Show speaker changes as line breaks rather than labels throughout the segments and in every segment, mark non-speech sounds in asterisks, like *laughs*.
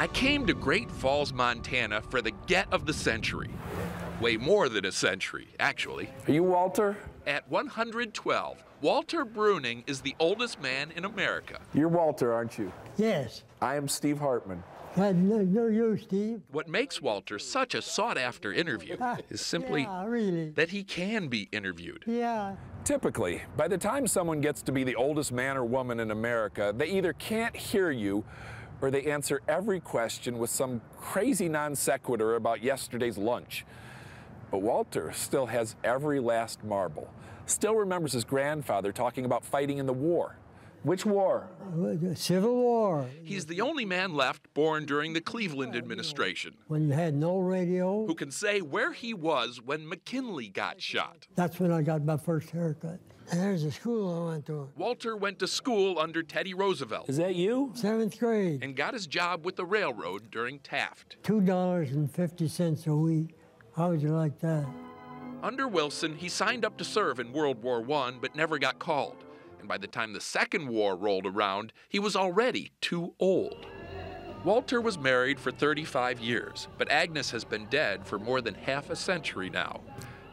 I came to Great Falls, Montana for the get of the century. Way more than a century, actually.
Are you Walter?
At 112, Walter Breuning is the oldest man in America.
You're Walter, aren't you?
Yes.
I am Steve Hartman.
I know, know you, Steve.
What makes Walter such a sought after interview *laughs* is simply
Yeah, really.
that he can be interviewed.
Yeah.
Typically, by the time someone gets to be the oldest man or woman in America, they either can't hear you or they answer every question with some crazy non sequitur about yesterday's lunch. But Walter still has every last marble. Still remembers his grandfather talking about fighting in the war. Which war?
Civil War,
He's the only man left born during the Cleveland administration
when you had no radio,
who can say where he was when McKinley got shot.
that's when I got my first haircut. And there's a school I went to,
Walter went to school under Teddy Roosevelt
Is that you?
seventh grade,
and got his job with the railroad during Taft.
two dollars and fifty cents a week. How would you like that?
Under Wilson, he signed up to serve in World War I but never got called. And by the time the Second War rolled around, he was already too old. Walter was married for 35 years, but Agnes has been dead for more than half a century now.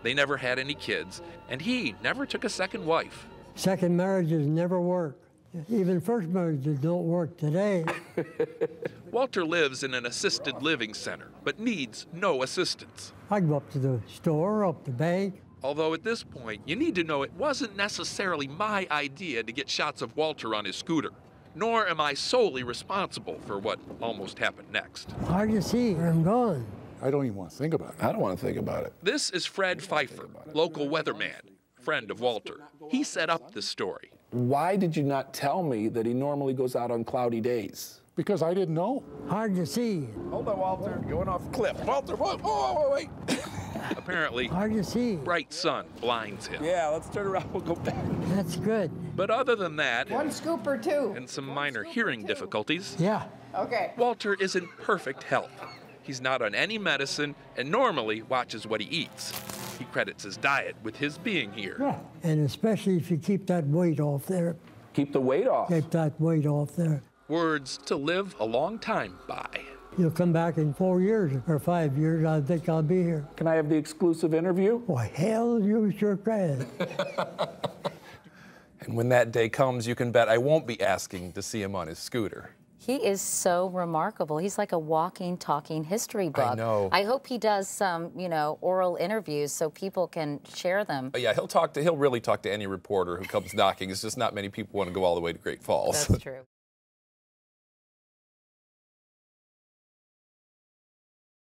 They never had any kids, and he never took a second wife.
Second marriages never work. Even first marriages don't work today. *laughs*
Walter lives in an assisted living center, but needs no assistance.
I go up to the store, up the bank.
Although at this point, you need to know it wasn't necessarily my idea to get shots of Walter on his scooter, nor am I solely responsible for what almost happened next.
Hard to see where I'm going.
I don't even want to think about it.
I don't want to think about it.
This is Fred Pfeiffer, local weatherman, friend of Walter. He set up this story.
Why did you not tell me that he normally goes out on cloudy days?
Because I didn't know.
Hard to see.
Hold on, Walter. Going off cliff. Walter, whoa, whoa, whoa, wait.
Apparently,
Hard to see.
bright sun blinds him.
Yeah, let's turn around. We'll go back.
That's good.
But other than that,
One scoop or two?
and some minor hearing difficulties,
Yeah.
Okay.
Walter is in perfect health. He's not on any medicine and normally watches what he eats. He credits his diet with his being here.
Yeah. And especially if you keep that weight off there.
Keep the weight off.
Keep that weight off there.
Words to live a long time by.
You'll come back in four years or five years. I think I'll be here.
Can I have the exclusive interview?
Why, hell, you sure can. *laughs*
And when that day comes, you can bet I won't be asking to see him on his scooter.
He is so remarkable. He's like a walking, talking history book.
I know.
I hope he does some, you know, oral interviews so people can share them.
But yeah, he'll talk to he'll really talk to any reporter who comes knocking. It's just not many people want to go all the way to Great Falls.
That's true.